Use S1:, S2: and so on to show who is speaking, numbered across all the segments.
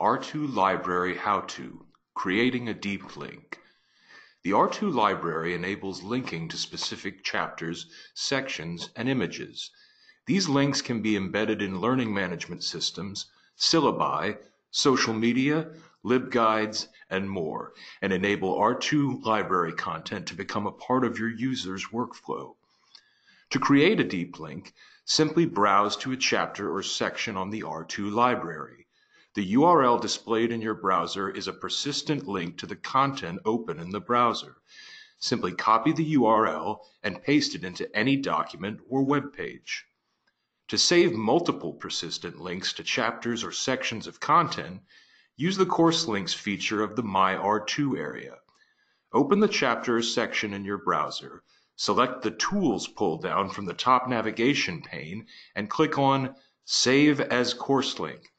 S1: R2 Library How-To Creating a Deep Link. The R2 library enables linking to specific chapters, sections, and images. These links can be embedded in learning management systems, syllabi, social media, LibGuides, and more, and enable R2 library content to become a part of your user's workflow. To create a deep link, simply browse to a chapter or section on the R2 library. The URL displayed in your browser is a persistent link to the content open in the browser. Simply copy the URL and paste it into any document or web page. To save multiple persistent links to chapters or sections of content, use the Course Links feature of the My R2 area. Open the chapter or section in your browser, select the Tools pull-down from the top navigation pane, and click on Save as Course Link.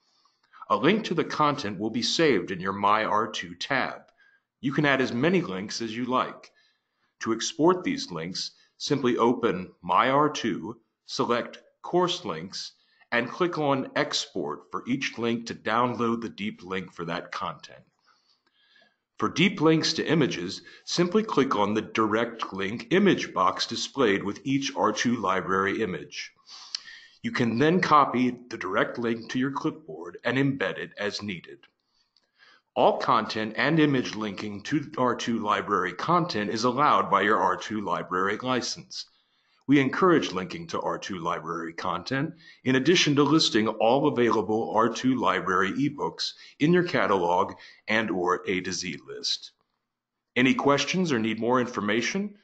S1: A link to the content will be saved in your My R2 tab. You can add as many links as you like. To export these links, simply open My R2, select Course Links, and click on Export for each link to download the deep link for that content. For deep links to images, simply click on the Direct Link image box displayed with each R2 library image. You can then copy the direct link to your clipboard and embed it as needed. All content and image linking to R2 library content is allowed by your R2 library license. We encourage linking to R2 library content in addition to listing all available R2 library ebooks in your catalog and or A to Z list. Any questions or need more information?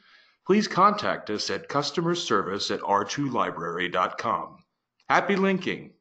S1: Please contact us at customer service at r2library.com. Happy linking!